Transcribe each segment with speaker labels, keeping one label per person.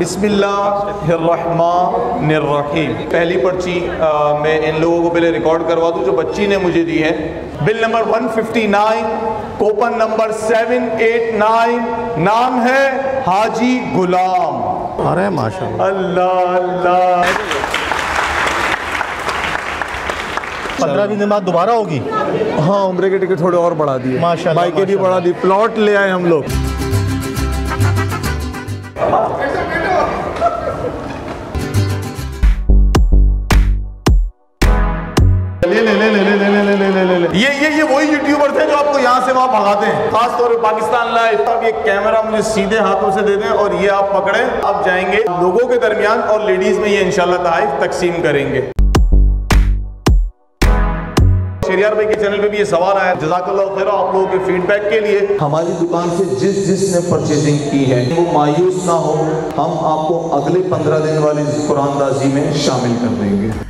Speaker 1: बिस्मिल्लाहिर्रहमानिर्रहीम। पहली पर्ची अ, मैं इन लोगों को पहले रिकॉर्ड करवा दूँ जो बच्ची ने मुझे दी है। बिल नंबर 159 कोपन नंबर 789 नाम है हाजी गुलाम।
Speaker 2: अरे माशाल्लाह।
Speaker 1: अल्लाह अल्लाह।
Speaker 2: पंद्रह दिन बाद दोबारा होगी?
Speaker 1: हाँ उम्र के टिकट थोड़े और बढ़ा दिए
Speaker 2: माशाल्लाह,
Speaker 1: बाइक के भी बढ़ा दी। प्लॉट ले आए हम लोग। से वहाँ भगाते हैं। खास तौर पे पाकिस्तान लाइव अब ये कैमरा मुझे सीधे हाथों से दे दें और ये आप पकड़े। अब जाएँगे। लोगों के दरमियान और लेडीज़ में ये इंशाल्लाह ताइफ तकसीम करेंगे। शेरियार भाई के चैनल पे भी ये सवाल आया। जजाकल्लाह खैर आप लोगों के फीडबैक के लिए। हमारी दुकान से जिस जिसने परचेजिंग की है वो मायूस ना हो हम आपको अगले पंद्रह दिन वाली कुरानदाजी में शामिल कर देंगे।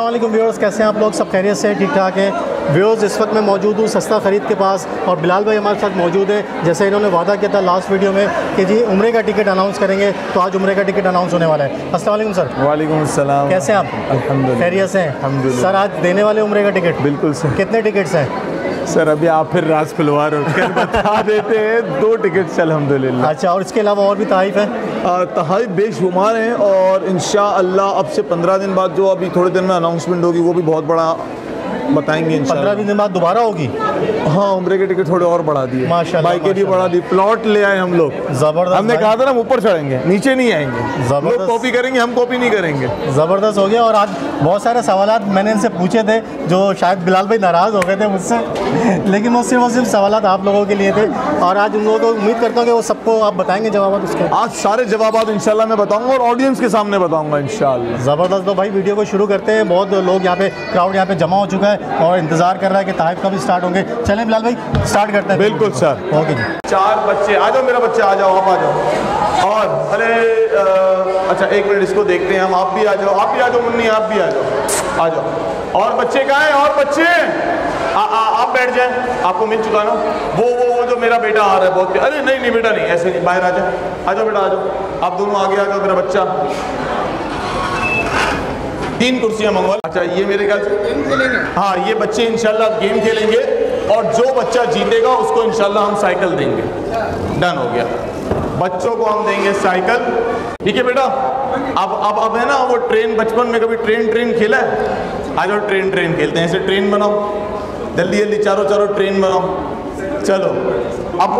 Speaker 2: अस्सलाम व्यवर्स व्यूअर्स कैसे हैं आप लोग? सब खैरियत से ठीक ठाक हैं। व्यवर्स इस वक्त मैं मौजूद हूँ सस्ता खरीद के पास और बिलाल भाई हमारे साथ मौजूद हैं। जैसे इन्होंने वादा किया था लास्ट वीडियो में कि जी उम्र का टिकट अनाउंस करेंगे तो आज उम्र का टिकट अनाउंस होने वाला है। असलम सर
Speaker 1: वालेकुम असलम
Speaker 2: कैसे हैं आप? खैरियत से हैं? सर आज देने वाले उम्र का टिकट
Speaker 1: बिल्कुल सर
Speaker 2: कितने टिकट्स हैं?
Speaker 1: सर अभी आप फिर राज खुलवा रहे हो बता देते हैं दो टिकट्स अलहमद
Speaker 2: अच्छा और इसके अलावा और भी तहफ है?
Speaker 1: तहफ बेशुमार हैं और इन अब से पंद्रह दिन बाद जो अभी थोड़े दिन में अनाउंसमेंट होगी वो भी बहुत बड़ा बताएँगे
Speaker 2: पंद्रह बीस दिन बाद दोबारा होगी?
Speaker 1: हाँ उम्र के टिकट थोड़े और बढ़ा दिए
Speaker 2: माशाल्लाह,
Speaker 1: बाइक भी बढ़ा दी प्लॉट ले आए हम लोग।
Speaker 2: ज़बरदस्त
Speaker 1: हमने कहा था ना हम ऊपर चढ़ेंगे नीचे नहीं आएँगे।
Speaker 2: ज़बरदस्त।
Speaker 1: कॉपी करेंगे हम कॉपी नहीं करेंगे।
Speaker 2: ज़बरदस्त हो गया। और आज बहुत सारे सवाल मैंने इनसे पूछे थे जो शायद बिलाल भाई नाराज़ हो गए थे मुझसे। लेकिन वो सिर्फ़ और सिर्फ़ सवाल आप लोगों के लिए थे। और आज उन लोगों को उम्मीद करता हूँ कि वो सबको आप बताएँगे जवाब उसके।
Speaker 1: आज सारे जवाब इंशाल्लाह मैं बताऊँगा और ऑडियंस के सामने बताऊँगा इंशाल्लाह।
Speaker 2: ज़बरदस्त। तो भाई वीडियो को शुरू करते हैं। बहुत लोग यहाँ पे क्राउड यहाँ पे जमा हो चुका है। और इंतज़ार कर रहा है कि ताइफ कब स्टार्ट होंगे। चलें बिलाल भाई स्टार्ट करते हैं।
Speaker 1: बिल्कुल सर
Speaker 2: ओके जी
Speaker 1: चार बच्चे आ जाओ मेरा बच्चा आ जाओ आप आ जाओ। और अरे अच्छा एक मिनट इसको देखते हैं हम। आप भी आ जाओ आप भी आ जाओ मुन्नी आप भी आ जाओ। आ जाओ। और बच्चे कहाँ हैं? और बच्चे! आ, आ, आप बैठ जाए। आपको मिल चुका ना? वो वो वो जो मेरा बेटा आ रहा है बहुत अरे नहीं नहीं बेटा नहीं ऐसे नहीं बाहर आ जाओ। आ जाओ बेटा आ जाओ। आप दोनों आगे आ जाओ मेरा बच्चा। तीन कुर्सियाँ मंगवा अच्छा ये मेरे ख्याल से हाँ ये बच्चे इनशाला गेम खेलेंगे और जो बच्चा जीतेगा उसको इनशाला हम साइकिल देंगे। डन हो गया। बच्चों को हम देंगे साइकिल। ठीक है बेटा? अब अब अब है ना वो ट्रेन बचपन में कभी ट्रेन ट्रेन खेला है? आ जाओ ट्रेन ट्रेन खेलते हैं। ऐसे ट्रेन बनाओ। जल्दी जल्दी चारों चारों ट्रेन बनाओ। चलो। अब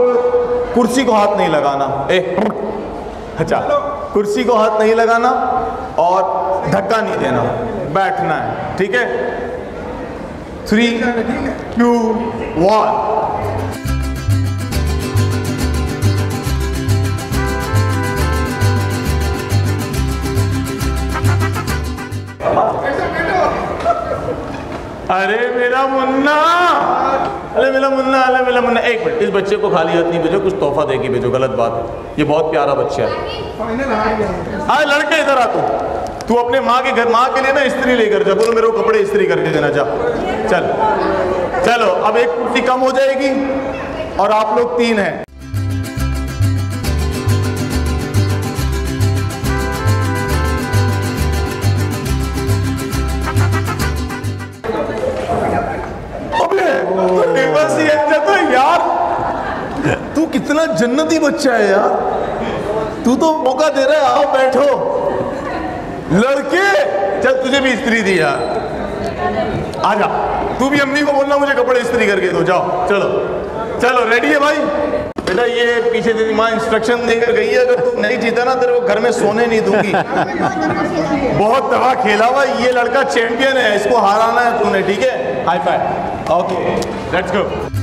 Speaker 1: कुर्सी को हाथ नहीं लगाना। ए अच्छा। कुर्सी को हाथ नहीं लगाना और धक्का नहीं देना। बैठना है ठीक है? थ्री टू वन अरे मेरा मुन्ना! अरे मेरा मुन्ना अरे मेरा मुन्ना। एक मिनट इस बच्चे को खाली हाथ नहीं भेजो कुछ तोहफा दे के भेजो गलत बात है। ये बहुत प्यारा बच्चा है। हाँ लड़के इधर आ तू। तू अपने माँ के घर, माँ के लिए ना इस्त्री लेकर जा, बोलो मेरे को कपड़े स्त्री करके देना, जा। चल। चलो, अब एक कुर्सी कम हो जाएगी और आप लोग तीन हैं। अबे तो तू कितना जन्नती बच्चा है यार। तू तो मौका दे रहा है, आओ बैठो। लड़के, चल तुझे भी स्त्री दी यार। आजा, तू भी अम्मी को बोलना, मुझे कपड़े स्त्री करके दो, जाओ, चलो। चलो रेडी है भाई? बेटा, ये पीछे तेरी माँ इंस्ट्रक्शन देकर गई है, अगर तू नहीं जीता ना, तेरे को घर में सोने नहीं दूँगी। बहुत दफ़ा खेला हुआ ये लड़का चैंपियन है, इसको हराना है तूने, ठीक है? High five okay let's go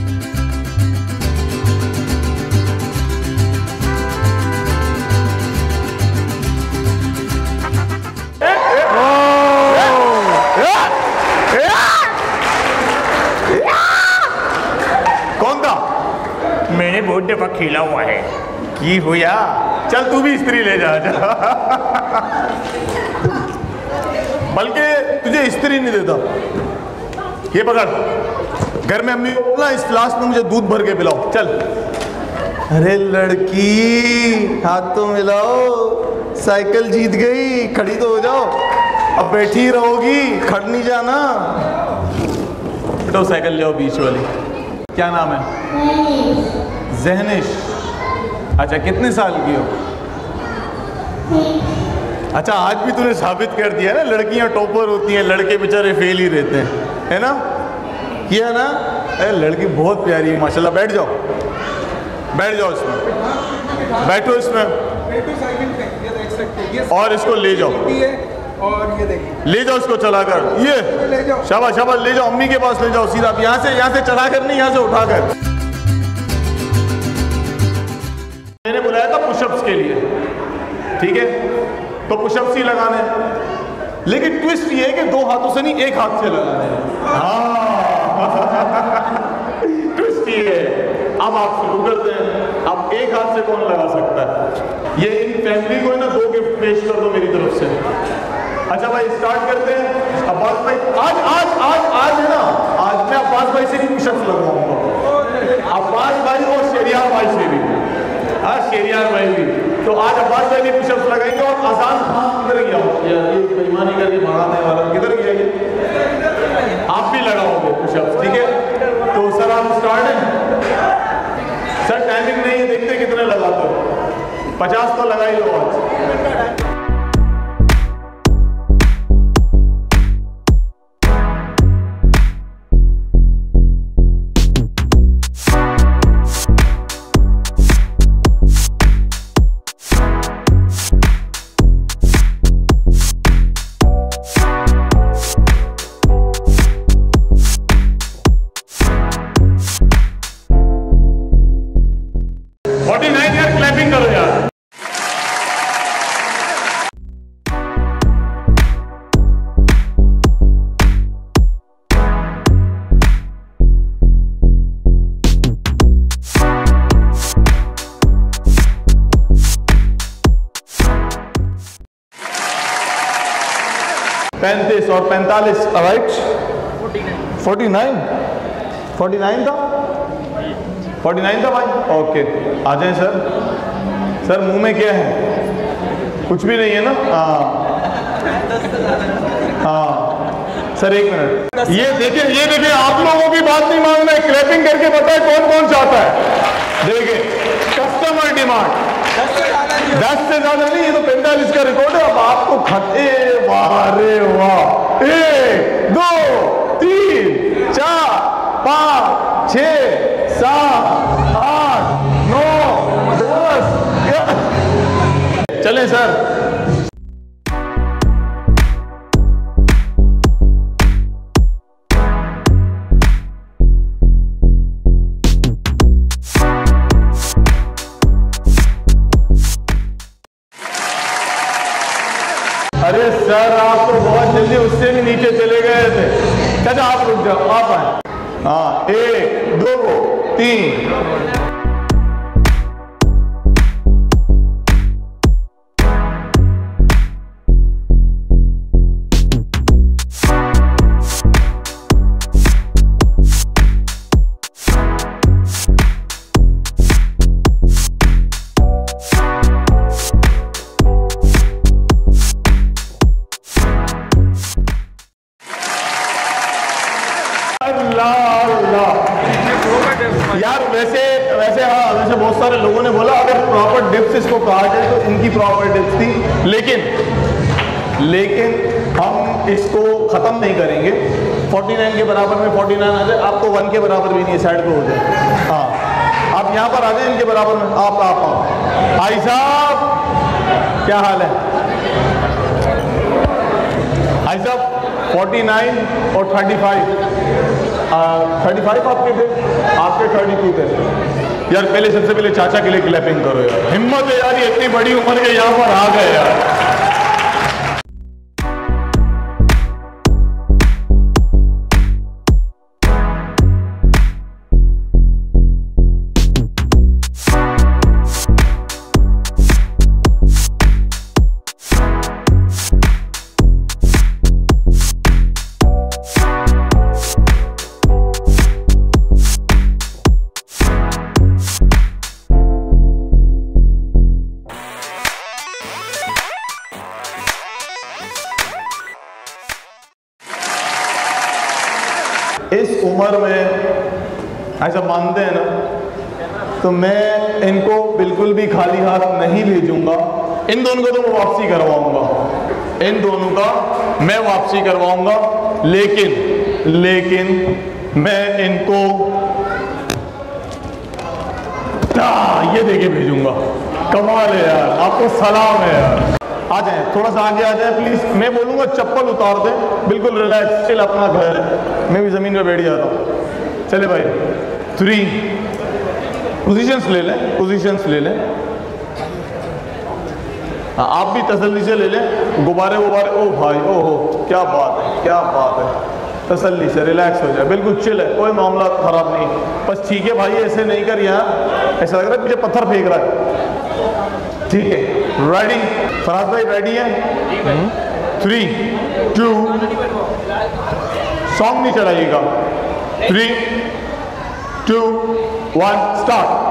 Speaker 1: बहुत दफ़ा खेला हुआ है। की हुआ चल तू भी स्त्री ले जा जा बल्कि तुझे स्त्री नहीं देता। ये पकड़। घर में अम्मी को बोला इस फ्लास्क में मुझे दूध भर के पिलाओ। चल। अरे लड़की हाथ तो मिलाओ। साइकिल जीत गई खड़ी तो हो जाओ। अब बैठी रहोगी खड़ नहीं जाना। बेटो साइकिल ले आओ बीच वाली। क्या नाम है? जहनिश। अच्छा कितने साल की हो? अच्छा आज भी तूने साबित कर दिया ना, लड़कियाँ टॉपर होती हैं, लड़के बेचारे फेल ही रहते हैं, है ना? किया ना? अरे, लड़की बहुत प्यारी है, माशाल्लाह, बैठ जाओ। बैठ जाओ इसमें। बैठो इसमें। और इसको ले जाओ।
Speaker 3: और ये देखिए
Speaker 1: ले जाओ इसको चलाकर।
Speaker 3: ले
Speaker 1: ये। शाबाश शाबाश, ले जाओ, अम्मी के पास ले जाओ, सीधा। यहाँ से यहाँ से चढ़ाकर नहीं, यहाँ से उठाकर। मैंने बुलाया था पुशअप्स के लिए। ठीक है? तो पुशअप्स ही लगाने। लेकिन ट्विस्ट ये है कि दो हाथों से नहीं, एक हाथ से लगाने। हाँ। ट्विस्ट ये है। अब आप शुरू करते हैं अब एक हाथ से कौन लगा सकता है? ये इन फैमिली को है ना, दो गिफ्ट पेश कर दो मेरी तरफ़ से। अच्छा भाई स्टार्ट करते हैं। अब्बास भाई, आज आज आज आज है ना? आज मैं अब्बास भाई से भी पुशअप्स लगवाऊँगा। अब्बास भाई और शेरियार भाई से भी हाँ शेरियार भाई भी तो आज अब्बास भाई भी पुशअप्स लगाएँगे और आसान किधर गया यार ये बेईमानी करके भगाने वाला। किधर गया ये? आप भी लगाओगे पुशअप्स ठीक है? तो सर आप स्टार्ट हैं? सर टाइमिंग नहीं है देखते कितने लगाते हो पचास तो लगा ही लो आज। Forty nine? फोर्टी नाइन था? फोर्टी नाइन था भाई? ओके, आ जाए सर। सर, मुँह में क्या है? कुछ भी नहीं है ना? हाँ। हाँ। सर, एक मिनट। ये देखिए ये देखिए, आप लोगों की बात नहीं मांग रहे क्लैपिंग करके बताए कौन कौन चाहता है। देखिए कस्टमर डिमांड दस से ज़्यादा नहीं, ये तो पैंतालीस का रिकॉर्ड है। अब आपको खते वाह, रे वाह। एक, दो, तीन। चार पाँच छ सात आठ नौ दस। चलें सर इसको ख़त्म नहीं करेंगे। 49 के बराबर में 49 आ जाए, आपको वन के बराबर भी नहीं है साइड पे हो जाए। हाँ। आप यहाँ पर आ जाए, इनके बराबर में। आप आप आप। भाई साहब, क्या हाल है? भाई साहब 49 और 35 थर्टी फाइव आपके थे? आपके थर्टी टू थे। यार, पहले सबसे पहले चाचा के लिए क्लैपिंग करो यार। हिम्मत है यार, ये इतनी बड़ी उम्र के यहाँ पर आ गए यार। इस उम्र में ऐसा मानते हैं ना तो मैं इनको बिल्कुल भी खाली हाथ नहीं भेजूँगा। इन दोनों को तो मैं वापसी करवाऊँगा। इन दोनों का मैं वापसी करवाऊँगा। लेकिन लेकिन मैं इनको हाँ, ये देके भेजूँगा। कमाल है यार आपको सलाम है यार। आ जाए थोड़ा सा आगे आ जाए प्लीज़ मैं बोलूँगा चप्पल उतार दे। बिल्कुल रिलैक्स चिल अपना घर। है मैं भी ज़मीन पर बैठ जाता हूँ। चले भाई। थ्री पोजीशंस ले लें पोजीशंस ले लें। हाँ आप भी तसल्ली से ले लें। गुब्बारे गुब्बारे ओ भाई ओ हो क्या बात है क्या बात है। तसल्ली से रिलैक्स हो जाए। बिल्कुल चिल है कोई मामला खराब नहीं। बस ठीक है भाई ऐसे नहीं कर यहाँ ऐसा लग रहा है मुझे पत्थर फेंक रहा है। ठीक है रेडी फराज भाई रेडी है? थ्री टू सॉन्ग नहीं चलाइएगा. Three two one start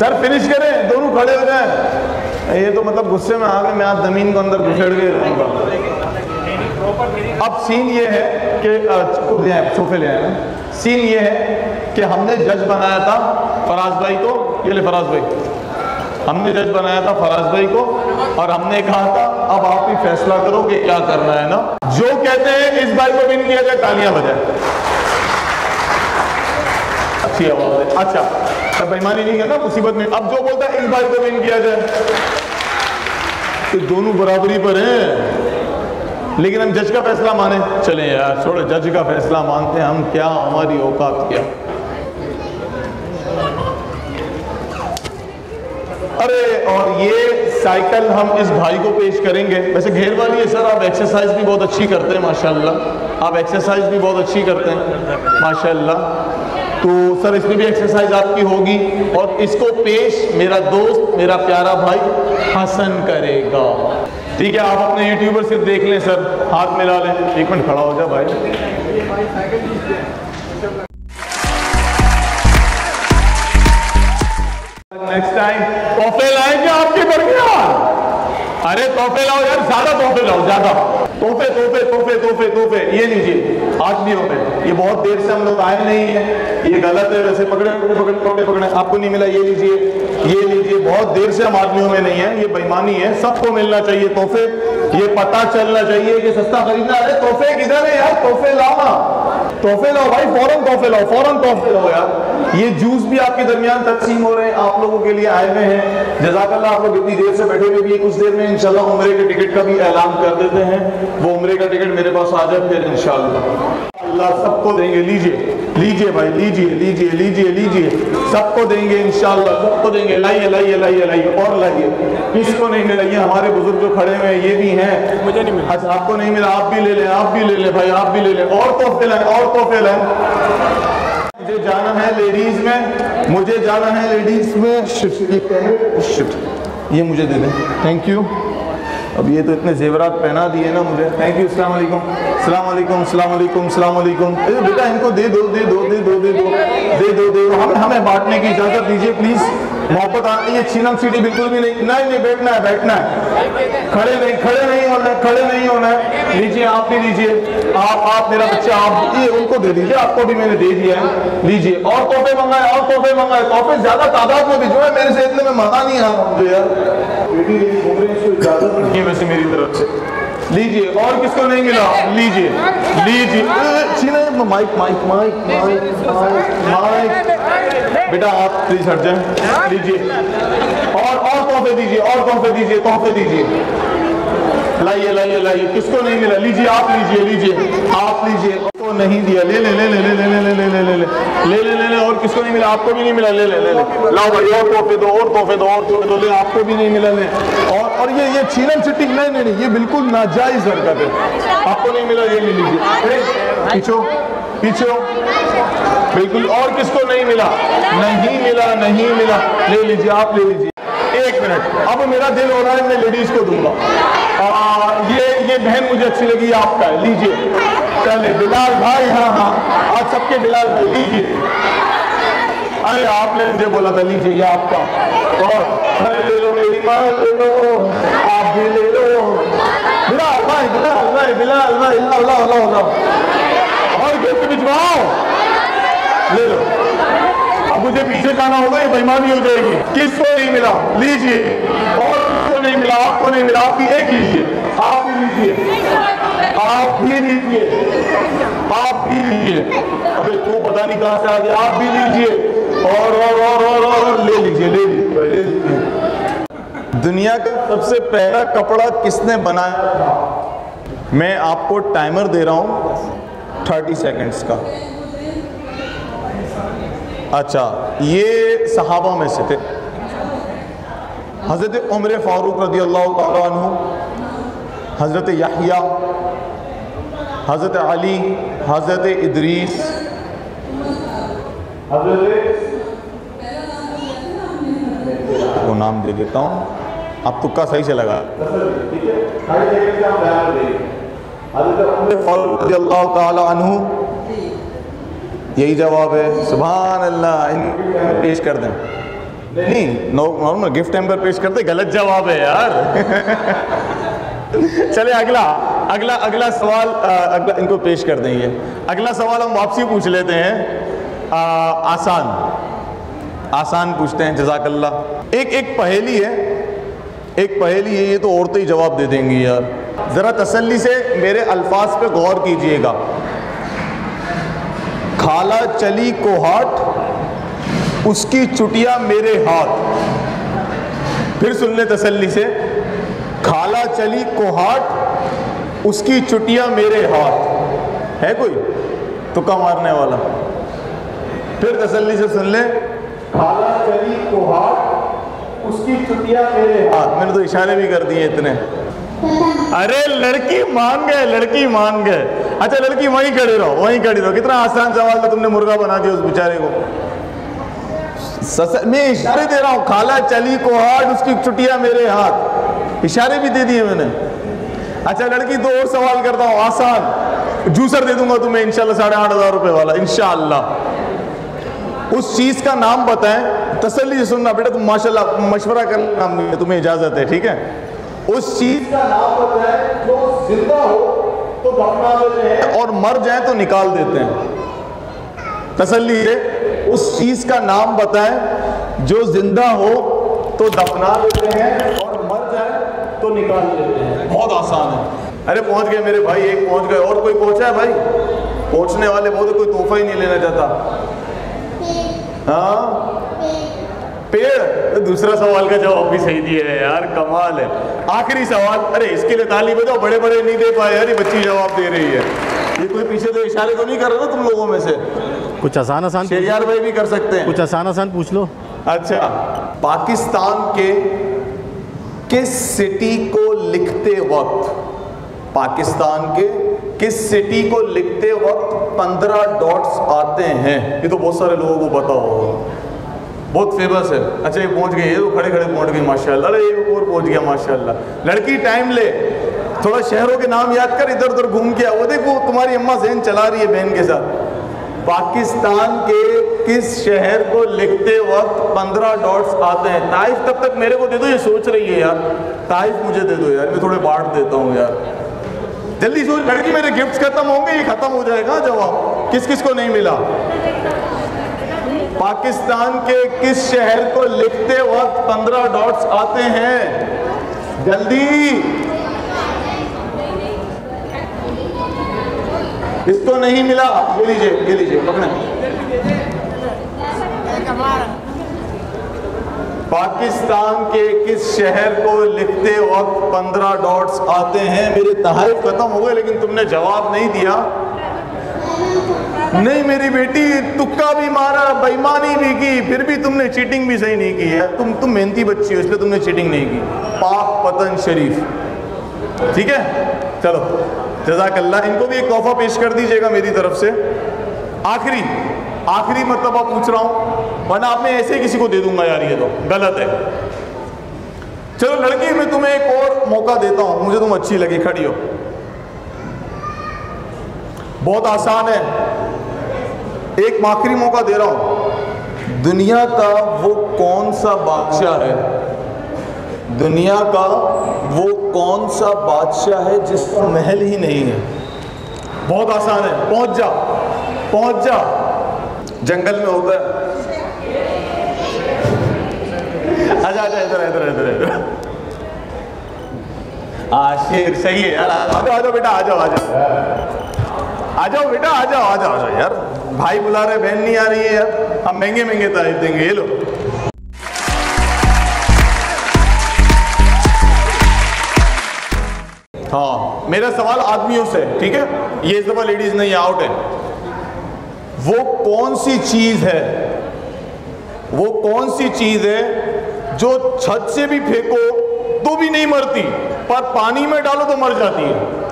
Speaker 1: sir finish करें. दोनों खड़े हो जाए. ये तो मतलब गुस्से में आ गए. मैं आज ज़मीन को अंदर घुसेड़ के रहूँगा. अब सीन ये है कि सोफे ले आए। सीन ये है कि हमने जज बनाया था फराज भाई को, ये ले फराज भाई। हमने जज बनाया था फराज भाई को और हमने कहा था, अब आप ही फैसला करो कि क्या करना है ना? जो कहते हैं, इस भाई को विन किया जाए तालियाँ बजाए। अच्छी आवाज़ है। अच्छा तब बेईमानी नहीं है ना मुसीबत में। अब जो बोलता है, इस भाई को विन किया जाए। तो दोनों बराबरी पर हैं। लेकिन हम जज का फैसला माने। चले यार, छोड़ो, जज का फैसला मानते हैं। हम क्या हमारी औकात क्या? अरे, और ये साइकिल हम इस भाई को पेश करेंगे। वैसे घेर वाली है सर, आप एक्सरसाइज भी बहुत अच्छी करते हैं, माशाल्लाह। आप एक्सरसाइज भी बहुत अच्छी करते हैं, माशाल्लाह। तो सर, इसमें भी एक्सरसाइज आपकी होगी। और इसको पेश मेरा दोस्त, मेरा प्यारा भाई हसन करेगा। ठीक है, आप अपने यूट्यूबर से देख लें सर, हाथ मिला लें। एक मिनट खड़ा हो जाए भाई। नेक्स्ट टाइम तोहफे लाएँगे आपके दरमियान अरे तोहफे लाओ यार, ज़्यादा तोहफे लाओ, ज़्यादा। तोहफे तोहफे तोहफे तोहफे तोहफे। ये लीजिए भी होते ये बहुत देर से हम लोग आए नहीं है। ये गलत है, वैसे पकड़े पकड़े पकड़े पकड़े पकड़े। आपको नहीं मिला, ये लीजिए ये लीजिए। बहुत देर से हम आदमियों में नहीं है, ये बेईमानी है। सबको मिलना चाहिए तोहफे। ये पता चलना चाहिए कि सस्ता खरीदना है। तोहफे किधर है यार? तोहफे लाओ ना। तोहफे लाओ भाई, फ़ौरन तोहफे लाओ, फ़ौरन तोहफे लाओ यार। ये जूस भी आपके दरमियान तकसीम हो रहे हैं आप लोगों के लिए आए हुए हैं। जजाकल्ला आप लोग इतनी देर से बैठे हुए भी हैं। कुछ देर में इंशाल्लाह उम्रे के टिकट का भी ऐलान कर देते हैं। वो उम्रे का टिकट मेरे पास आ जाए फिर इंशाल्लाह। अल्लाह सबको देंगे लीजिए लीजिए भाई लीजिए लीजिए लीजिए लीजिए। सबको देंगे इंशाल्लाह सबको देंगे लाइए लाइए लाइए लाइए और लाइए। किसको नहीं मिला ये हमारे बुज़ुर्ग जो खड़े हुए हैं ये भी हैं। मुझे नहीं मिला। अच्छा आपको नहीं मिला आप भी ले लें आप भी ले लें भाई आप भी ले लें। और तोहफे लाएँ और तोहफे लाएँ। मुझे जाना है लेडीज़ में, मुझे जाना है लेडीज़ में। शिफ्ट ये ये मुझे दे दें। थैंक यू अब ये तो इतने जेवरात पहना दिए ना मुझे। थैंक यू अस्सलाम वालेकुम। अस्सलाम वालेकुम अस्सलाम वालेकुम अस्सलाम वालेकुम। बेटा, इनको दे दो दे दो दे दो दे दो। दे दो दे दो। हमें हमें बांटने की इजाज़त दीजिए प्लीज़ मोहब्बत आ ये छीनम सीटी बिल्कुल भी नहीं। नहीं नहीं बैठना है बैठना है। खड़े नहीं खड़े नहीं होना है खड़े नहीं होना है। लीजिए आप भी लीजिए। आप आप मेरा बच्चा आप ये उनको दे दीजिए आपको भी मैंने दे दिया है। लीजिए और तोहफे मंगाए और तोहफे मंगाए। तोहफे ज़्यादा तादाद में भिजवाए मेरे से इतने में मज़ा नहीं आ रहा मुझे यार बेटी घूम रही है, इसको इजाज़त नहीं है। वैसे मेरी तरफ़ से। लीजिए, और किसको नहीं मिला? लीजिए लीजिए। Mike mike mike mike mike. बेटा, आप प्लीज़ हट जाए। लीजिए। और और तोहफे दीजिए, और तोहफे दीजिए तोहफे दीजिए। लाइए लाइए लाइए किसको नहीं मिला लीजिए आप लीजिए लीजिए आप लीजिए को नहीं दिया ले ले ले ले ले ले ले ले ले ले ले ले ले ले ले और किसको नहीं मिला आपको भी नहीं मिला ले ले ले ले लाओ भाई और तोहफे दो और तोहफे दो और तोहफे दो ले आपको भी नहीं मिला ले और और ये ये छीनम सिटिंग नहीं नहीं नहीं ये बिल्कुल नाजायज हरकत है आपको नहीं मिला ये ले लीजिए पीछो पीछे बिल्कुल और किसको नहीं मिला नहीं मिला नहीं मिला ले लीजिए आप ले लीजिए एक मिनट। अब मेरा दिल हो रहा है, मैं लेडीज़ को दूँगा। ये ये बहन मुझे अच्छी लगी, आपका, लीजिए। चले बिलाल भाई हाँ हाँ। आज सबके बिलाल भाई, लीजिए। अरे, आपने मुझे बोला था, लीजिए, ये आपका। और ले लो मेरी माँ, ले लो। आप भी ले लो। बिलाल भाई बिलाल भाई बिलाल भाई ला ला ला ला और गिफ्ट भिजवाओ? ले लो। मुझे पीछे जाना होगा ये बेईमानी हो जाएगी। किसको नहीं मिला? लीजिए। और किसको नहीं मिला? आपको नहीं मिला आप एक लीजिए। आप भी लीजिए। आप भी लीजिए। आप भी लीजिए। अबे तू पता नहीं कहाँ से आ गया। आप भी लीजिए। और और और और, और ले लीजिए ले लीजिए। दुनिया का सबसे पहला कपड़ा किसने बनाया मैं आपको टाइमर दे रहा हूँ थर्टी सेकेंड्स का। अच्छा ये सहाबा में से थे। हज़रत उमर फारूक रदी अल्लाह तु हज़रत याहिया, हज़रत अली, हज़रत इदरीस हज़रत नाम दे देता हूँ। आप तुक्का सही से लगा। यही जवाब है। सुबह अल्लाह पेश कर दें। नहीं नॉर्मल गिफ्ट टाइम पर पेश करते गलत जवाब है यार। चले अगला अगला अगला सवाल अगला इनको पेश कर दें ये। अगला सवाल हम वापसी पूछ लेते हैं। आ, आसान। आसान पूछते हैं जजाकल्ला। एक एक पहेली है। एक पहेली है ये तो औरतें ही जवाब दे देंगी यार। ज़रा तसल्ली से मेरे अल्फाज पे गौर कीजिएगा। खाला चली कोहाट उसकी चुटिया मेरे हाथ। फिर सुन ले तसल्ली से। खाला चली कोहाट उसकी चुटिया मेरे हाथ। है कोई? तुक्का मारने वाला। फिर तसल्ली से सुन ले। खाला चली कोहाट उसकी चुटिया मेरे हाथ। मैंने तो इशारे भी कर दिए इतने। अरे, लड़की मान गए लड़की मान गए अच्छा लड़की वहीं खड़ी रहो, वहीं खड़ी रहो। कितना आसान सवाल था, तुमने मुर्गा बना दिया उस बेचारे को। मैं इशारे दे रहा हूँ, खाला चली को हाथ, उसकी चुटिया मेरे हाथ। इशारे भी दे दिए मैंने। अच्छा लड़की दो और सवाल करता हूँ, आसान। जूसर दे दूँगा तुम्हें, इंशाल्लाह साढ़े आठ हज़ार रुपए वाला, इंशाल्लाह। उस चीज़ का नाम बताएँ, तसल्ली से सुनना। बेटा, तुम माशाल्लाह, मशवरा कर नाम तुम्हें इजाज़त है, ठीक है? उस चीज़ का नाम बताएँ जो ज़िंदा हो तो दफना देते हैं और मर जाए तो निकाल देते हैं। तसल्ली से उस चीज़ का नाम बताएँ, जो ज़िंदा हो तो दफना देते हैं और मर जाए तो निकाल देते हैं। बहुत आसान है। अरे, पहुँच गए मेरे भाई, एक पहुँच गए। और कोई पहुँचा है भाई? पहुँचने वाले बहुत कोई तोहफा ही नहीं लेना चाहता। हाँ? पेड़ तो दूसरा सवाल का जवाब भी सही दिया है यार कमाल है। आखिरी सवाल अरे इसके लिए ताली बजाओ बड़े बड़े नहीं दे पाए यार ये बच्ची जवाब दे रही है। ये कोई पीछे तो इशारे तो नहीं कर रहा ना तुम लोगों में से?
Speaker 2: कुछ आसान आसान
Speaker 1: शेरियार भाई भी कर सकते हैं।
Speaker 2: कुछ आसान आसान पूछ लो।
Speaker 1: अच्छा पाकिस्तान के किस सिटी को लिखते वक्त पाकिस्तान के किस सिटी को लिखते वक्त पंद्रह डॉट्स आते हैं? ये तो बहुत सारे लोगों को पता होगा। बहुत फ़ेमस है। अच्छा ये पहुँच गई ये तो खड़े खड़े पहुँच गई माशाल्लाह। अरे, ये और पहुँच गया, माशाल्लाह। लड़की टाइम ले। थोड़ा शहरों के नाम याद कर इधर उधर घूम के वो देखो, तुम्हारी अम्मा जहन चला रही है बहन के साथ। पाकिस्तान के किस शहर को लिखते वक्त पंद्रह डॉट्स आते हैं? ताइफ तब तक मेरे को दे दो, ये सोच रही है यार। ताइफ मुझे दे दो यार, मैं थोड़े बांट देता हूँ यार। जल्दी सोच, लड़की मेरे गिफ्ट्स खत्म होंगे, ये खत्म हो जाएगा, जवाब। किस किस को नहीं मिला? पाकिस्तान के किस शहर को लिखते वक्त पंद्रह डॉट्स आते हैं? जल्दी। इसको नहीं मिला। ये लीजिए ये लीजिए, पकड़े। पाकिस्तान के किस शहर को लिखते वक्त पंद्रह डॉट्स आते हैं? मेरे तहाइफ खत्म हो गए, लेकिन तुमने जवाब नहीं दिया। नहीं, मेरी बेटी, तुक्का भी मारा, बेईमानी भी की, फिर भी तुमने चीटिंग भी सही नहीं की है। तुम तुम मेहनती बच्ची हो, इसलिए तुमने चीटिंग नहीं की। पाक पतन शरीफ। ठीक है? चलो। जजाकल्ला इनको भी एक तोहफा पेश कर दीजिएगा मेरी तरफ़ से। आखिरी आखिरी मतलब आप पूछ रहा हूँ। वरना आप मैं ऐसे किसी को दे दूँगा यार, ये तो। गलत है। चलो, लड़की, मैं तुम्हें एक और मौका देता हूँ। मुझे तुम अच्छी लगी, खड़ी हो। बहुत आसान है। एक आखिरी मौका दे रहा हूँ। दुनिया का वो कौन सा बादशाह है? दुनिया का वो कौन सा बादशाह है जिसका महल ही नहीं है? बहुत आसान है। पहुँच जा। पहुँच जा। जंगल में होता है आजा आजा, इधर इधर इधर इधर आशिर, सही है। यार आ जाओ बेटा, आ जाओ आ जाओ। आ जाओ बेटा आ जाओ आ जाओ यार। भाई बुला रहे, बहन नहीं आ रही है यार। हम महँगे महँगे तारीफ़ देंगे, ये लो। हाँ मेरा सवाल आदमियों से, ठीक है? ये इस दफ़ा लेडीज़ नहीं आउट है। वो कौन सी चीज़ है? वो कौन सी चीज़ है जो छत से भी फेंको तो भी नहीं मरती, पर पानी में डालो तो मर जाती है?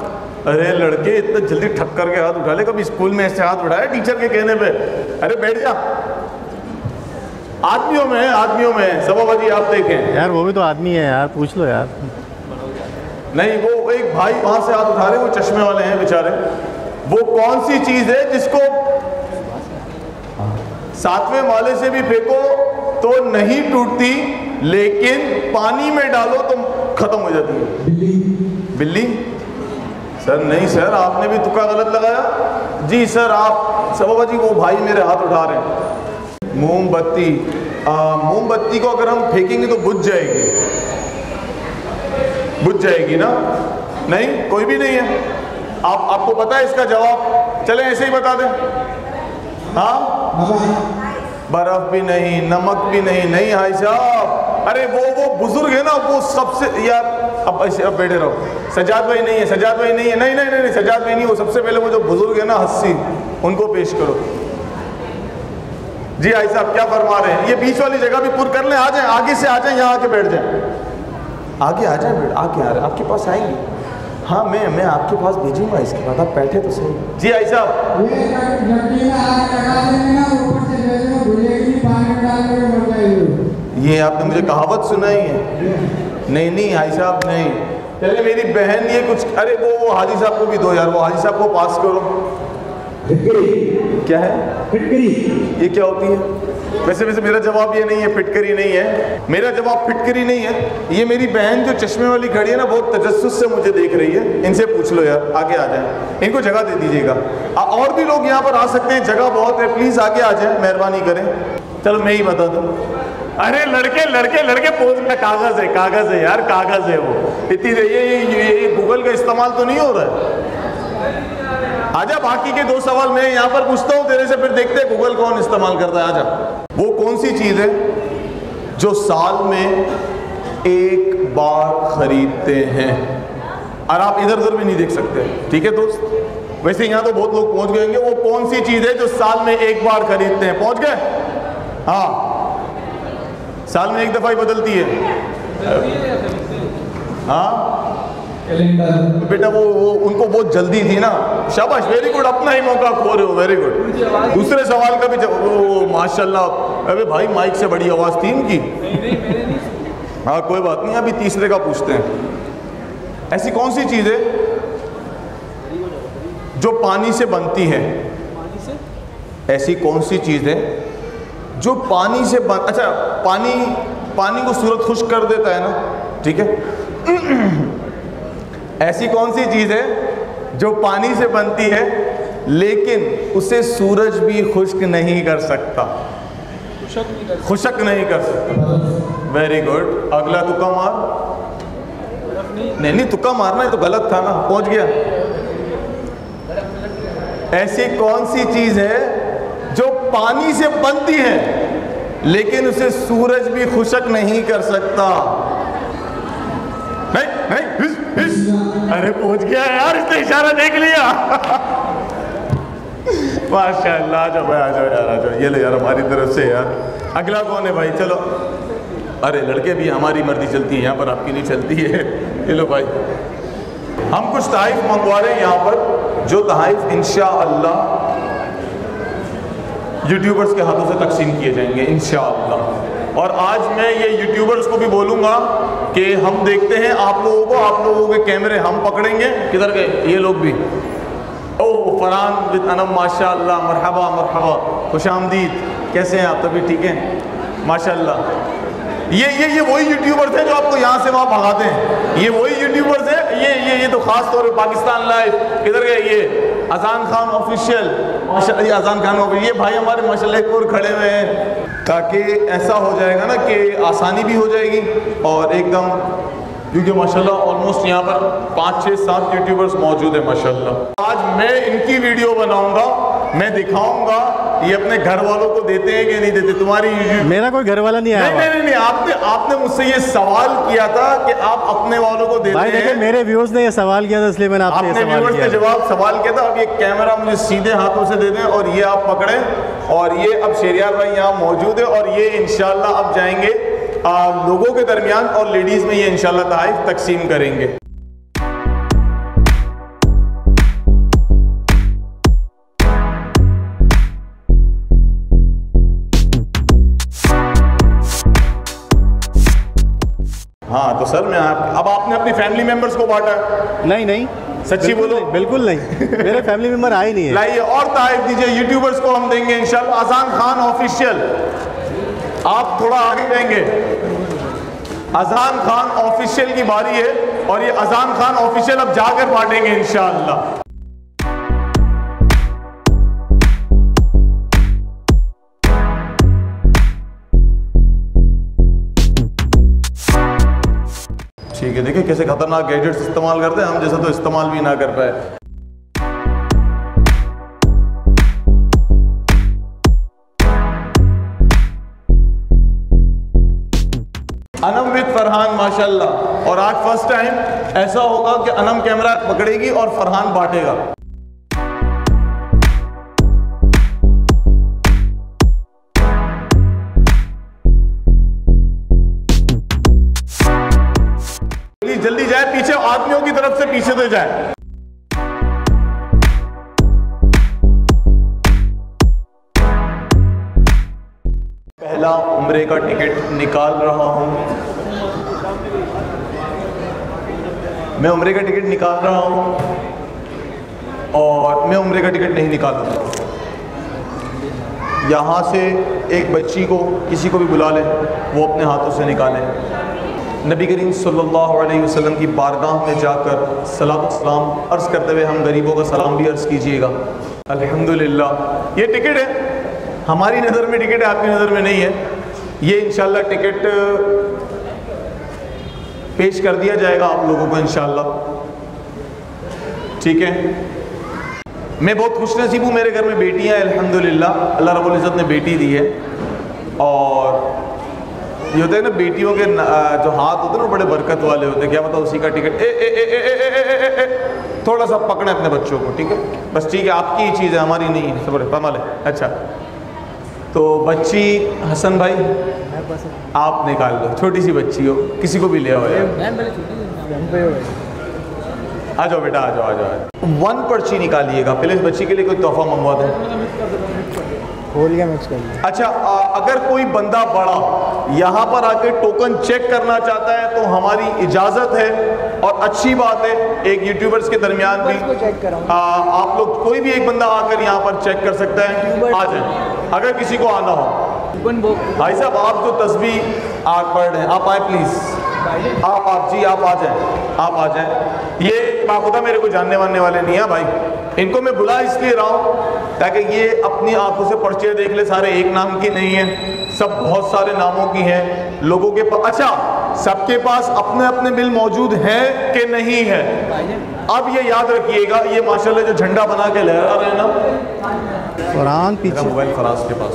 Speaker 1: अरे लड़के इतना जल्दी ठक करके हाथ उठा ले कभी स्कूल में ऐसे हाथ उठाया टीचर के कहने पे? अरे बैठ जा। आदमियों में है आदमियों में है सभा जी आप देखें।
Speaker 2: यार वो भी तो आदमी है यार पूछ लो यार।
Speaker 1: नहीं वो एक भाई वहाँ से हाथ उठा रहे वो चश्मे वाले हैं बेचारे। वो कौन सी चीज़ है जिसको सातवें माले से भी फेंको तो नहीं टूटती लेकिन पानी में डालो तो खत्म हो जाती है। बिल्ली। बिल्ली? सर, नहीं सर, आपने भी तुक्का गलत लगाया। जी सर, आप सबाबा जी वो भाई मेरे हाथ उठा रहे हैं। मोमबत्ती मोमबत्ती को अगर हम फेंकेंगे तो बुझ जाएगी। बुझ जाएगी ना? नहीं, कोई भी नहीं है। आप, आपको पता है इसका जवाब? चले, ऐसे ही बता दें। हाँ? बर्फ़ भी नहीं, नमक भी नहीं नहीं हाई साहब। अरे वो वो बुज़ुर्ग है ना, वो सबसे, यार अब ऐसे अब बैठे रहो। सजाद भाई नहीं है सजाद भाई नहीं है। नहीं नहीं नहीं, नहीं सजाद भाई नहीं वो सबसे पहले वो जो बुज़ुर्ग है ना हस्सी उनको पेश करो। जी आई साहब क्या फरमा रहे हैं? ये बीच वाली जगह भी पुर कर लें। आ जाए आगे से आ जाए यहाँ आके बैठ जाए। आगे आ जाए बेटा आगे आ रहे आपके पास आएँगे? हाँ मैं मैं आपके पास भेजूँगा इसके बाद आप बैठे तो सही। जी आई साहब।
Speaker 4: ये
Speaker 1: आपने मुझे कहावत सुनाई है। नहीं नहीं हाजी साहब नहीं। चले मेरी बहन ये कुछ अरे वो वो हाजी साहब को भी दो यार वो हाजी साहब को पास करो। क्या है?
Speaker 4: फिटकरी।
Speaker 1: ये क्या होती है? वैसे वैसे मेरा जवाब ये नहीं है फिटकरी नहीं है। मेरा जवाब फिटकरी नहीं है। ये मेरी बहन जो चश्मे वाली खड़ी है ना बहुत तजस्सुस से मुझे देख रही है। इनसे पूछ लो यार आगे आ जाए। इनको जगह दे दीजिएगा। और भी लोग यहाँ पर आ सकते हैं जगह बहुत है प्लीज़ आगे आ जाए मेहरबानी करें। चलो मैं ही बता दूँ। अरे लड़के लड़के लड़के पोज में कागज़ है कागज़ है यार कागज़ है वो। इतनी ये ये, ये, गूगल का इस्तेमाल तो नहीं हो रहा है। आजा बाकी के दो सवाल मैं यहाँ पर पूछता हूँ तेरे से फिर देखते हैं गूगल कौन इस्तेमाल करता है आजा। वो कौन सी चीज़ है जो साल में एक बार खरीदते हैं? और आप इधर उधर भी नहीं देख सकते। ठीक है दोस्त? वैसे यहाँ तो बहुत लोग पहुँच गए होंगे वो कौन सी चीज़ है जो साल में एक बार खरीदते हैं? पहुँच गए? हाँ। साल में एक दफ़ा ही बदलती है। हाँ? बेटा वो वो, उनको बहुत जल्दी थी ना। शाबाश वेरी गुड अपना ही मौका खो रहे हो वेरी गुड दूसरे सवाल का भी ओ माशाल्लाह। अबे भाई माइक से बड़ी आवाज़ थी इनकी। हाँ कोई बात नहीं, अभी तीसरे का पूछते हैं। ऐसी कौन सी चीज़ है जो पानी से बनती है? ऐसी कौन सी चीज़ है जो पानी से बन अच्छा पानी पानी को सूरज खुश्क कर देता है ना ठीक है? ऐसी कौन सी चीज़ है जो पानी से बनती है लेकिन उसे सूरज भी खुश्क नहीं कर सकता? खुशक नहीं कर सकता। वेरी गुड अगला तुक्का मार। नहीं। नहीं तुक्का मारना है तो गलत था ना पहुँच गया। ऐसी कौन सी चीज़ है पानी से बनती है लेकिन उसे सूरज भी खुशक नहीं कर सकता। नहीं नहीं हिस, हिस। अरे पहुँच गया यार इसने इशारा देख लिया। माशाल्लाह आ जाओ भाई आ जाओ यार आ जाओ। ये लो यार हमारी तरफ़ से यार। अगला कौन है भाई? चलो। अरे लड़के भी हमारी मर्ज़ी चलती है यहाँ पर आपकी नहीं चलती है। ये लो भाई। हम कुछ तहाइफ मंगवा रहे हैं यहाँ पर जो इंशा अल्लाह यूट्यूबर्स के हाथों से तकसीम किए जाएँगे अल्लाह और आज मैं ये यूट्यूबर्स को भी बोलूँगा कि हम देखते हैं आप लोगों को, आप लोगों के कैमरे हम पकड़ेंगे। किधर गए? ये लोग भी। ओह, फरहान विद अनम माशा मरहबा मरहबा। खुश आमदीद कैसे हैं आप? तभी ठीक हैं? माशाल्लाह ये ये ये वही यूट्यूबर्स हैं जो आपको यहाँ से वहाँ भगाते हैं। ये वही यूट्यूबर्स हैं। ये ये ये तो खास तौर पे पाकिस्तान लाइव किधर गए? ये, अजान खान ऑफिशियल ये अजान खान गई। ये भाई हमारे और खड़े हुए हैं। ताकि ऐसा हो जाएगा ना कि आसानी भी हो जाएगी और एकदम, क्योंकि माशाल्लाह ऑलमोस्ट यहाँ पर पाँच छः सात यूट्यूबर्स मौजूद है, माशाल्लाह। आज मैं इनकी वीडियो बनाऊँगा, मैं दिखाऊँगा ये अपने घर वालों को देते हैं कि नहीं देते? तुम्हारी
Speaker 2: मेरा कोई घर वाला नहीं आया
Speaker 1: नहीं नहीं नहीं आपने आपने मुझसे ये सवाल किया था कि आप अपने वालों को देते
Speaker 2: भाई
Speaker 1: हैं।
Speaker 2: मेरे व्यूअर्स ने ये सवाल किया था इसलिए मैंने आपसे
Speaker 1: आपने व्यूअर्स का जवाब सवाल किया था अब ये कैमरा मुझे सीधे हाथों से दे दें और ये आप पकड़ें। और ये अब शेरियार भाई यहाँ मौजूद है और ये इंशाल्लाह अब जाएँगे लोगों के दरमियान और लेडीज़ में ये इंशाल्लाह तहफ़ तकसीम करेंगे। सर मैं आप अब आपने अपनी फैमिली मेंबर्स को बांटा।
Speaker 2: नहीं नहीं।
Speaker 1: सच्ची बोलो।
Speaker 2: बिल्कुल नहीं। मेरे फैमिली मेंबर आए नहीं है।
Speaker 1: लाइए और तारीफ़ दीजिए यूट्यूबर्स को हम देंगे इंशाल्लाह। अजान खान ऑफिशियल आप थोड़ा आगे जाएँगे। अजान खान ऑफिशियल की बारी है और ये अजान खान ऑफिशियल अब जाकर बांटेंगे इंशाल्लाह। है देखिए कैसे खतरनाक गैजेट्स इस्तेमाल करते हैं, हम जैसे तो इस्तेमाल भी ना कर पाए। अनम विद फरहान, माशाल्लाह। और आज फ़र्स्ट टाइम ऐसा होगा कि अनम कैमरा पकड़ेगी और फरहान बांटेगा। तो जाए। पहला उम्रे का टिकट निकाल रहा हूँ। मैं उम्रे का टिकट निकाल रहा हूँ और मैं उम्रे का टिकट नहीं निकाल रहा यहाँ से एक बच्ची को किसी को भी बुला लें, वो अपने हाथों से निकालें। नबी करीम सल्लल्लाहु अलैहि वसल्लम की बारगाह में जाकर सलाम सलाम अर्ज़ करते हुए हम गरीबों का सलाम भी अर्ज़ कीजिएगा। अल्हम्दुलिल्लाह। ये टिकट है। हमारी नज़र में टिकट है, आपकी नज़र में नहीं है। ये इंशाल्लाह टिकट पेश कर दिया जाएगा आप लोगों को इंशाल्लाह। ठीक है? मैं बहुत खुश नसीब हूँ, मेरे घर में बेटियाँ अल्हम्दुलिल्लाह। अल्लाह रब्बुल इज़्ज़त ने बेटी दी है। और ये होता है ना बेटियों के न- जो हाथ होते हैं ना बड़े बरकत वाले होते हैं क्या मतलब उसी का टिकट ए ए ए ए ए ए ए ए ए थोड़ा सा पकड़े अपने बच्चों को ठीक है? बस ठीक है आपकी ही चीज़ है हमारी नहीं है सब कमल है अच्छा। तो बच्ची हसन भाई आप निकाल लो छोटी सी बच्ची हो किसी को भी ले आओ आ जाओ बेटा आ जाओ आ जाओ आ जाओ। वन पर्ची निकालिएगा पहले इस बच्ची के लिए कोई तोहफा मंगवा दो।
Speaker 3: होलिया मिक्स कर लिया।
Speaker 1: अच्छा आ, अगर कोई बंदा बड़ा यहाँ पर आके टोकन चेक करना चाहता है तो हमारी इजाज़त है और अच्छी बात है एक यूट्यूबर्स के दरमियान भी
Speaker 3: चेक।
Speaker 1: आ, आप लोग कोई भी एक बंदा आकर यहाँ पर चेक कर सकता है। आ जाए। अगर किसी को आना हो। भाई साहब आप जो तस्वीर आप पढ़ रहे हैं आप आए प्लीज़ आप आप जी आप आ जाएँ। आप आ जाएँ। ये बाखुदा मेरे को जानने वानने वाले नहीं है भाई। इनको मैं बुला इसलिए रहा हूँ ताकि ये अपनी आँखों से पर्चे देख ले सारे एक नाम की नहीं है सब बहुत सारे नामों की हैं लोगों के पास अच्छा सबके पास अपने अपने बिल मौजूद हैं कि नहीं है? अब ये याद रखिएगा ये माशाल्लाह जो झंडा बना के लहरा रहे हैं ना।
Speaker 2: कुरान पीछे।
Speaker 1: मोबाइल फराज के पास।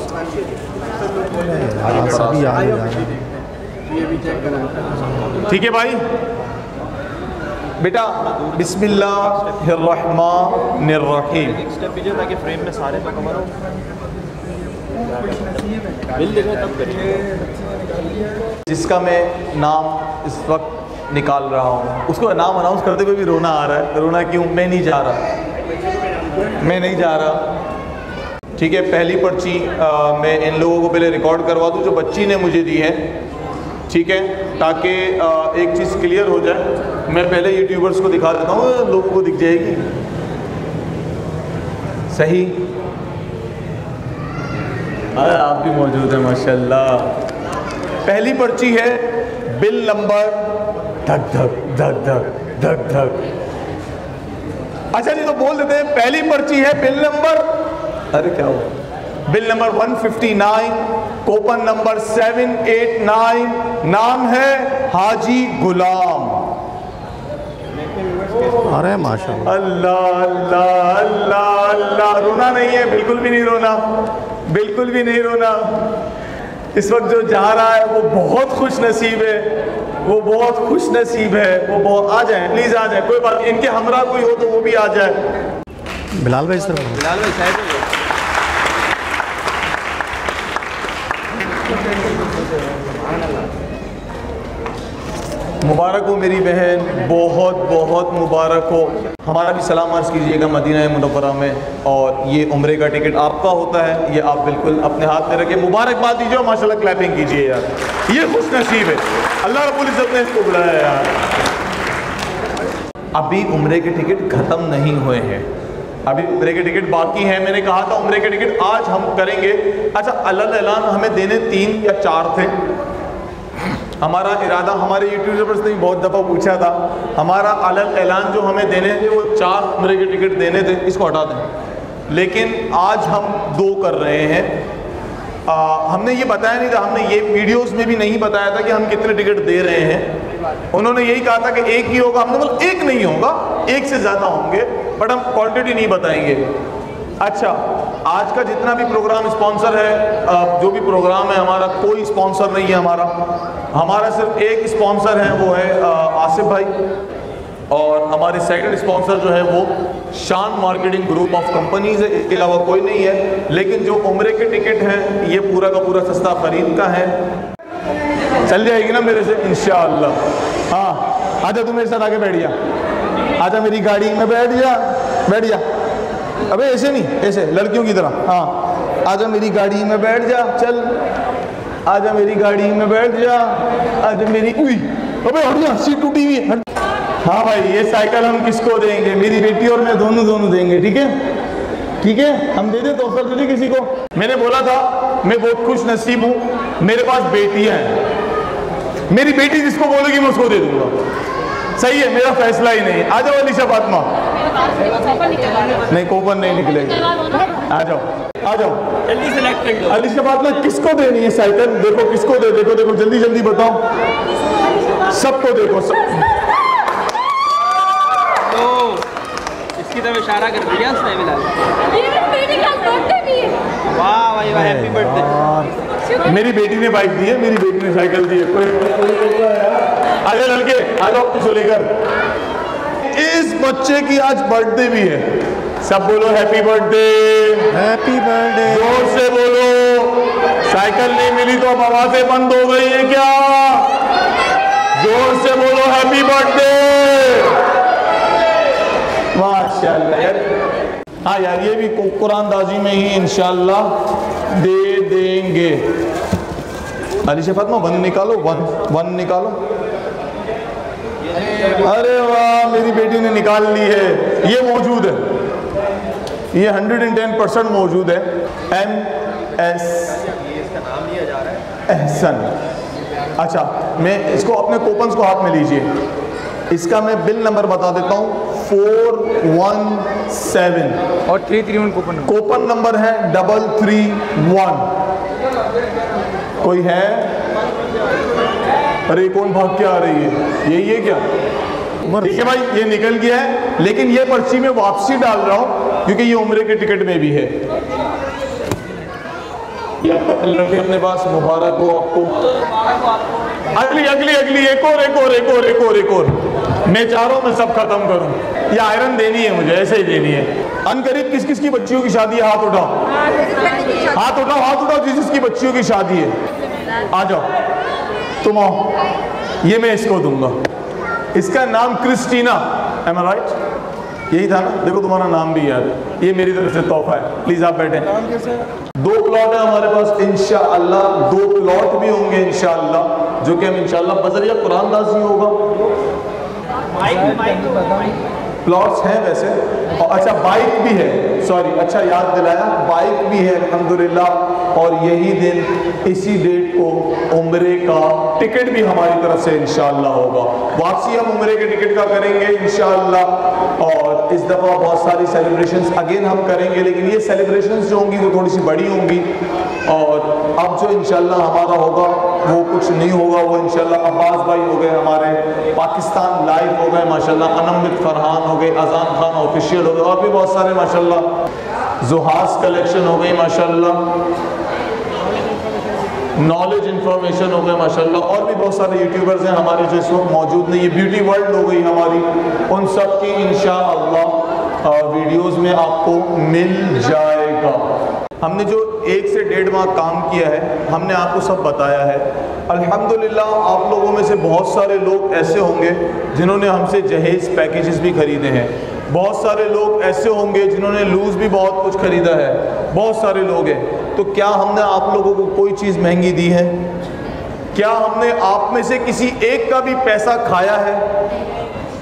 Speaker 2: सभी
Speaker 1: ठीक है भाई। बेटा बिस्मिल्लाहिर्रहमानिर्रहीम।
Speaker 5: ताकि फ्रेम में सारे तो कवर हो। बिल देखो तब
Speaker 1: जिसका मैं नाम इस वक्त निकाल रहा हूँ उसको नाम अनाउंस करते हुए भी रोना आ रहा है रोना क्यों? मैं नहीं जा रहा। मैं नहीं जा रहा। ठीक है पहली पर्ची अ, मैं इन लोगों को पहले रिकॉर्ड करवा दूँ जो बच्ची ने मुझे दी है। ठीक है ताकि एक चीज़ क्लियर हो जाए। मैं पहले यूट्यूबर्स को दिखा देता हूँ, लोगों को दिख जाएगी। सही? अरे, आप भी मौजूद हैं, माशाल्लाह। पहली पर्ची है, बिल नंबर, धक धक धक धक धक धक। अच्छा जी तो बोल देते हैं, पहली पर्ची है, बिल नंबर। अरे, क्या हुआ? बिल नंबर 159 कोपन नंबर 789 नाम है हाजी गुलाम।
Speaker 2: अरे माशाल्लाह।
Speaker 1: अल्लाह अल्लाह अल्लाह अल्लाह। रोना नहीं है बिल्कुल भी नहीं रोना। बिल्कुल भी नहीं रोना। इस वक्त जो जा रहा है वो बहुत खुश नसीब है। वो बहुत खुश नसीब है। वो बहुत आ जाए प्लीज़ आ जाए। कोई बात इनके हमरा कोई हो तो वो भी आ जाए।
Speaker 2: बिलाल भाई सर
Speaker 5: बिलाल भाई साइड में
Speaker 1: मुबारक हो मेरी बहन, बहुत बहुत मुबारक हो। हमारा भी सलाम अर्ज़ कीजिएगा मदीना मुनवरा में। और ये उम्र का टिकट आपका होता है, ये आप बिल्कुल अपने हाथ में रखें। मुबारकबाद दीजिए और माशाल्लाह क्लैपिंग कीजिए यार। ये खुश नसीब है। अल्लाह रब्बुल इज़्ज़त ने इसको बुलाया यार। अभी उम्र के टिकट ख़त्म नहीं हुए हैं। अभी उम्र के टिकट बाकी हैं, मैंने कहा था उम्र के टिकट आज हम करेंगे। अच्छा अल्लाह हमें देने तीन या चार थे। हमारा इरादा हमारे यूट्यूबर्स ने भी बहुत दफ़ा पूछा था। हमारा अलग ऐलान जो हमें देने थे वो चार उम्र के टिकट देने थे इसको हटा दें। लेकिन आज हम दो कर रहे हैं। आ, हमने ये बताया नहीं था हमने ये वीडियोस में भी नहीं बताया था कि हम कितने टिकट दे रहे हैं। उन्होंने यही कहा था कि एक ही होगा हमने बोला एक नहीं होगा एक से ज़्यादा होंगे बट हम क्वांटिटी नहीं बताएँगे। अच्छा आज का जितना भी प्रोग्राम स्पॉन्सर है जो भी प्रोग्राम है, हमारा कोई स्पॉन्सर नहीं है हमारा। हमारा सिर्फ़ एक स्पॉन्सर है, वो है आसिफ भाई। और हमारे सेकंड स्पॉन्सर जो है, वो शान मार्केटिंग ग्रुप ऑफ़ कंपनीज़ है, इसके अलावा कोई नहीं है। लेकिन जो उम्र के टिकट हैं, ये पूरा का पूरा सस्ता खरीद का है। चल जाएगी ना मेरे से इंशाल्लाह हाँ आजा तू मेरे साथ आगे बैठ जा। आजा मेरी गाड़ी में बैठ जा बैठ जा। अबे, ऐसे नहीं, ऐसे, लड़कियों की तरह। हाँ आजा मेरी गाड़ी में बैठ जा, चल। आजा मेरी गाड़ी में बैठ जा, आजा मेरी उई, अबे, हट जा, सीट टूटी हुई हट। हाँ भाई, ये साइकिल हम किसको देंगे? मेरी बेटी और मैं दोनों दोनों देंगे, ठीक है? ठीक है? हम दे दे तो दे दे किसी को? मैंने बोला था, मैं बहुत खुश नसीब हूँ, मेरे पास बेटियाँ हैं। मेरी बेटी जिसको बोलेगी, मैं उसको दे दूँगा। सही है मेरा फैसला ही नहीं। आ जाओ अलीशा फातमा। नहीं कोपन नहीं निकलेगा। आ जाओ आ जाओ।
Speaker 5: जल्दी सेलेक्ट कर लो।
Speaker 1: अलीशा फातमा किसको देनी है साइकिल देखो किसको दे देखो देखो जल्दी जल्दी बताओ। सबको देखो सब
Speaker 5: तरफ़ इशारा कर दिया। उसने बिलाल वाह भाई वाह हैप्पी बर्थडे
Speaker 1: मेरी बेटी ने बाइक दी है मेरी बेटी ने साइकिल दी है। जाओ लड़के आ जाओ कुछ लेकर। इस बच्चे की आज बर्थडे भी है। सब बोलो हैप्पी बर्थडे
Speaker 2: हैप्पी बर्थडे
Speaker 1: ज़ोर से बोलो। साइकिल नहीं मिली तो अब आवाज़ें बंद हो गई है क्या? ज़ोर से बोलो हैप्पी बर्थडे माशाल्लाह यार हाँ यार, ये भी कु- कुरानदाजी में ही इंशाल्लाह दे देंगे। अली शफात में वन निकालो, वन वन निकालो। अरे वाह, मेरी बेटी ने निकाल ली है। ये मौजूद है। ये 110 परसेंट मौजूद है। M S Ehsan. अच्छा मैं इसको अपने कोपन्स को हाथ में लीजिए। इसका मैं बिल नंबर बता देता हूँ फोर वन सेवन।
Speaker 3: और three three one coupon
Speaker 1: coupon number है डबल थ्री वन कोई है? अरे कौन भाग के आ रही है? यही है क्या? ठीक है भाई ये निकल गया है लेकिन ये पर्ची में वापसी डाल रहा हूँ क्योंकि ये उम्र के टिकट में भी है। अपने पास मुबारक हो आपको। अगली अगली अगली एक और एक और एक और एक और एक और। मैं हूँ मैं सब खत्म करूँ। ये आयरन देनी है मुझे ऐसे ही देनी है। अनकरीब किस किस की बच्चियों की शादी है? हाथ उठाओ। हाथ उठाओ हाथ उठाओ जिस जिसकी बच्चियों की शादी है। आ जाओ। तुम आओ। ये मैं इसको दूँगा। इसका नाम क्रिस्टीना। एम आई राइट यही था ना? देखो तुम्हारा नाम भी याद ये मेरी तरफ़ से तोहफा है। प्लीज़ आप बैठे। दो प्लॉट है हमारे पास इंशाअल्लाह। दो प्लॉट भी होंगे इंशाअल्लाह। जो कि हम इंशाअल्लाह बजरिया कुरानदाजी होगा। प्लॉट्स हैं वैसे। और अच्छा बाइक भी है। सॉरी अच्छा याद दिलाया। बाइक भी है, अल्हम्दुलिल्लाह। और यही दिन, इसी डेट को उम्रे का टिकट भी हमारी तरफ़ से इंशाल्लाह होगा। वापसी हम उम्रे के टिकट का करेंगे इंशाल्लाह। और इस दफ़ा बहुत सारी सेलिब्रेशंस अगेन हम करेंगे, लेकिन ये सेलिब्रेशंस जो होंगी, वो थोड़ी सी बड़ी होंगी। और अब जो इंशाल्लाह हमारा होगा वो कुछ नहीं होगा, वो इंशाल्लाह अब्बास भाई हो गए हमारे, पाकिस्तान लाइव हो गए, माशाल्लाह अनमित फरहान हो गए अजान खान ऑफिशियल हो गए, और भी बहुत सारे, माशाल्लाह। जुहास कलेक्शन हो गई, माशाल्लाह। नॉलेज इन्फॉर्मेशन हो गए, माशाल्लाह। और भी बहुत सारे यूट्यूबर्स हैं हमारे जो इस वक्त मौजूद नहीं ये ब्यूटी वर्ल्ड हो गई हमारी। उन सब की इंशाअल्लाह वीडियोस में आपको मिल जाएगा। हमने जो एक से डेढ़ माह काम किया है, हमने आपको सब बताया है। अल्हम्दुलिल्लाह, आप लोगों में से बहुत सारे लोग ऐसे होंगे जिन्होंने हमसे जहेज़ पैकेजेस भी ख़रीदे हैं। बहुत सारे लोग ऐसे होंगे जिन्होंने लूज़ भी बहुत कुछ ख़रीदा है। बहुत सारे लोग हैं। तो क्या हमने आप लोगों को कोई चीज़ महँगी दी है? क्या हमने आप में से किसी एक का भी पैसा खाया है?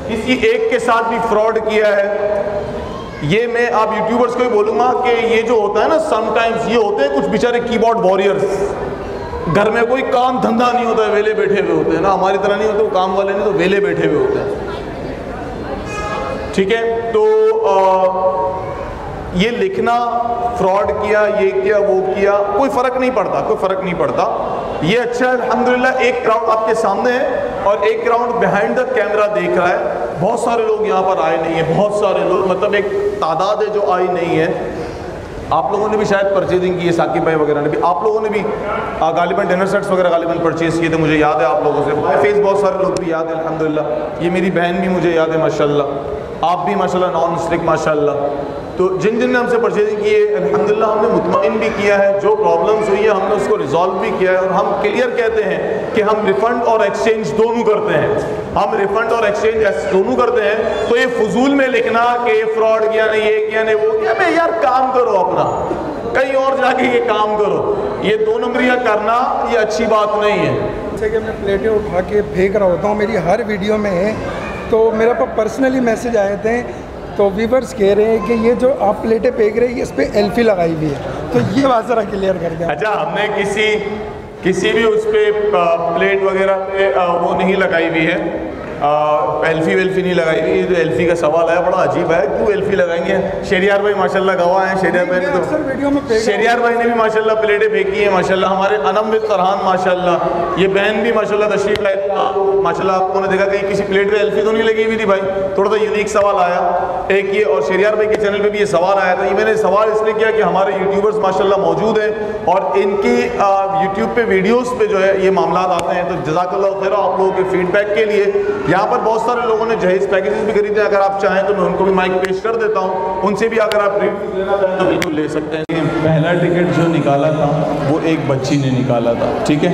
Speaker 1: किसी एक के साथ भी फ्रॉड किया है? ये मैं आप यूट्यूबर्स को ही बोलूँगा कि ये जो होता है ना समटाइम्स ये होते हैं कुछ बेचारे कीबोर्ड वॉरियर्स घर में कोई काम धंधा नहीं होता है वेले बैठे हुए होते हैं ना। हमारी तरह नहीं होते वो काम वाले नहीं तो वेले बैठे हुए होते हैं। ठीक है? तो आ, ये लिखना फ्रॉड किया ये किया वो किया कोई फ़र्क नहीं पड़ता कोई फ़र्क नहीं पड़ता। ये अच्छा है अल्हम्दुलिल्लाह एक क्राउड आपके सामने है और एक क्राउड बिहाइंड द कैमरा देख रहा है। बहुत सारे लोग यहाँ पर आए नहीं हैं, बहुत सारे लोग मतलब एक तादाद है जो आई नहीं है। आप लोगों ने भी शायद परचेजिंग की है, साकिब भाई वगैरह ने भी। आप लोगों ने भी गालिबन डिनर सेट्स वगैरह गालिबन परचेज़ किए थे, मुझे याद है आप लोगों से। फेस बहुत सारे लोग भी याद है अलहमदिल्ला ये मेरी बहन भी मुझे याद है, माशाल्लाह। आप भी, माशाल्लाह नॉन स्टिक माशाल्लाह। तो जिन जिन ने हमसे परचेज की है, अल्हम्दुलिल्लाह हमने मुतमिन भी किया है, जो प्रॉब्लम्स हुई है, हमने उसको रिजॉल्व भी किया है और हम क्लियर कहते हैं कि हम रिफ़ंड और एक्सचेंज दोनों करते हैं। हम रिफ़ंड और एक्सचेंज दोनों करते हैं। तो ये फजूल में लिखना कि फ्रॉड किया नहीं, ये किया नहीं, वो किया मैं यार काम करो अपना। कहीं और जाके ये काम करो। ये दो नंबरियाँ करना, ये अच्छी बात नहीं है।
Speaker 3: जैसे कि मैं प्लेटें उठा के फेंक रहा होता हूँ, मेरी हर वीडियो में तो मेरे पास पर्सनली मैसेज आए थे तो वीवर्स कह रहे हैं कि ये जो आप प्लेटें फेंक रहे हैं इस पर एल्फी लगाई हुई है। तो ये बात ज़रा क्लियर कर दिया
Speaker 1: अच्छा हमने किसी किसी भी उस पर प्लेट वगैरह पे वो नहीं लगाई हुई है? एल्फी वेल्फी नहीं लगाई। हुई जो एल्फी का सवाल है बड़ा अजीब है। क्यों एल्फी लगाएँगे? शेरियार भाई माशाल्लाह गवाह हैं शेरियार भाई ने तो शेरियार भाई ने भी माशाल्लाह प्लेटें फेंकी हैं माशाल्लाह। हमारे अनम फरहान माशाल्लाह। ये बहन भी माशाल्लाह तशरीफ़ लाई माशाल्लाह आपको ने देखा कहीं किसी प्लेट पर एल्फी तो नहीं लगी हुई थी भाई। थोड़ा सा यूनिक सवाल आया। एक ये और शेरियार भाई के चैनल पर भी ये सवाल आया था। ये मैंने सवाल इसलिए किया कि हमारे यूट्यूबर्स माशाल्लाह मौजूद हैं और इनकी यूट्यूब पे वीडियोज़ पर जो है ये मामला आते हैं। तो जजाकल्ला खैर आप लोगों के फीडबैक के लिए यहाँ पर बहुत सारे लोगों ने जहेज पैकेजेस भी खरीदे, अगर आप चाहें तो मैं उनको भी माइक पेश कर देता हूँ। उनसे भी अगर आप रिव्यू लेना चाहें तो बिल्कुल ले सकते हैं। पहला टिकट जो निकाला था, वो एक बच्ची ने निकाला था, ठीक है?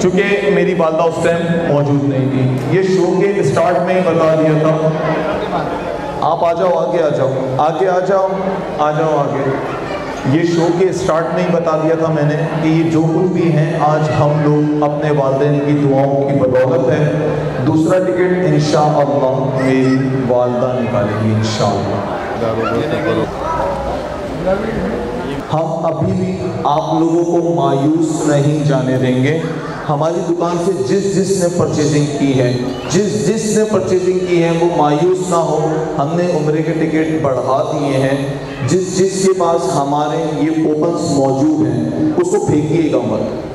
Speaker 1: चूँकि मेरी वालदा उस टाइम मौजूद नहीं थी। ये शो के स्टार्ट में ही बता दिया था। आप आ जाओ, आगे आ जाओ। आगे आ जाओ आ जाओ आगे। ये शो के स्टार्ट में ही बता दिया था मैंने कि ये जो कुछ भी हैं, आज हम लोग अपने वालदेन की दुआओं की बदौलत है। दूसरा टिकट इन मेरी वालदा निकालेंगी इन हम अभी भी आप लोगों को मायूस नहीं जाने देंगे। हमारी दुकान से जिस जिस ने परचेजिंग की है, जिस जिस ने परचेजिंग की है, वो मायूस ना हो, हमने उम्र के टिकट बढ़ा दिए हैं। जिस जिस के पास हमारे ये कूपन्स मौजूद हैं, उसको फेंकिएगा मत।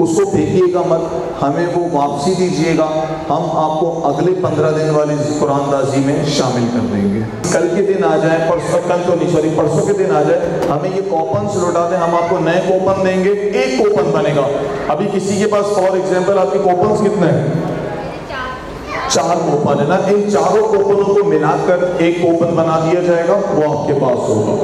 Speaker 1: उसको फेंकिएगा मत, हमें वो वापसी दीजिएगा, हम आपको अगले पंद्रह दिन वाली कुरानदाजी में शामिल कर देंगे। कल के दिन आ जाए, परसों, कल तो नहीं, सॉरी, परसों के दिन आ जाए, हमें ये कूपन लौटा दें हम आपको नए कूपन देंगे, एक कूपन बनेगा। अभी किसी के पास फॉर एग्ज़ाम्पल आपके कूपन कितने हैं? चार कूपन है ना? इन चारों कोपनों को मिलाकर एक कूपन बना दिया जाएगा, वो आपके पास होगा।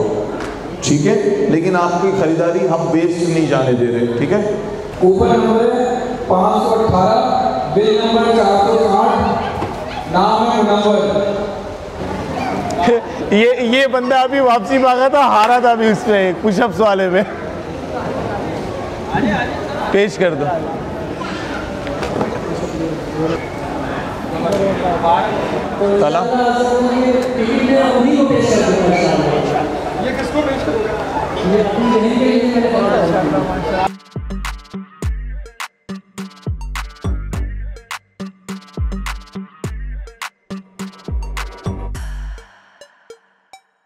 Speaker 1: ठीक है? लेकिन आपकी खरीदारी हम वेस्ट नहीं जाने दे रहे, ठीक है?
Speaker 4: ऊपर नंबर है पाँच सौ अठारह बिल नंबर चार सौ आठ नाम है मुनवर
Speaker 2: ये ये बंदा अभी वापसी मांगा था हारा था अभी उसमें पुशअप्स वाले में। पेश कर दो। तला।
Speaker 3: ये किसको पेश करोगे?